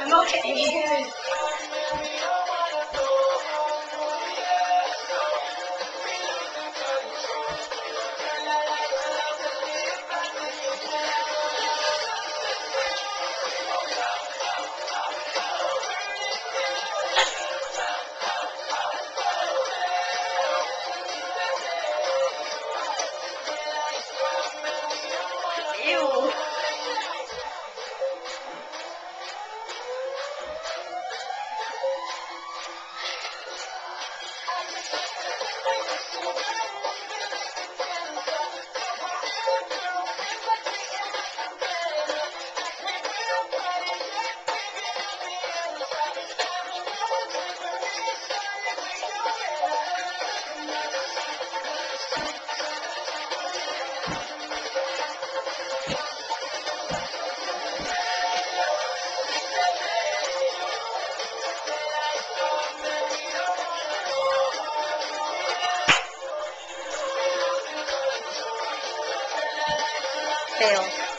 I'm okay. Fail.